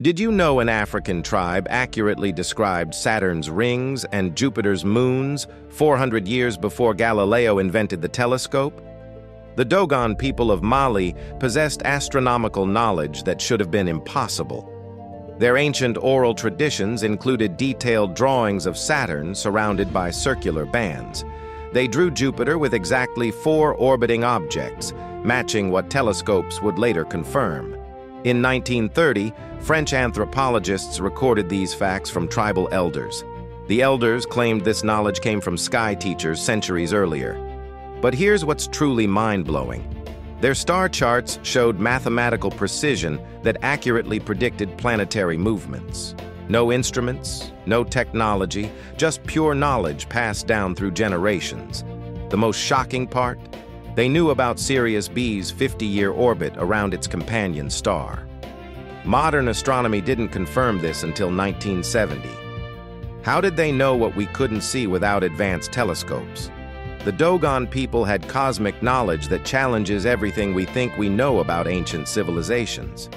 Did you know an African tribe accurately described Saturn's rings and Jupiter's moons 400 years before Galileo invented the telescope? The Dogon people of Mali possessed astronomical knowledge that should have been impossible. Their ancient oral traditions included detailed drawings of Saturn surrounded by circular bands. They drew Jupiter with exactly four orbiting objects, matching what telescopes would later confirm. In 1930, French anthropologists recorded these facts from tribal elders. The elders claimed this knowledge came from sky teachers centuries earlier. But here's what's truly mind-blowing. Their star charts showed mathematical precision that accurately predicted planetary movements. No instruments, no technology, just pure knowledge passed down through generations. The most shocking part? They knew about Sirius B's 50-year orbit around its companion star. Modern astronomy didn't confirm this until 1970. How did they know what we couldn't see without advanced telescopes? The Dogon people had cosmic knowledge that challenges everything we think we know about ancient civilizations.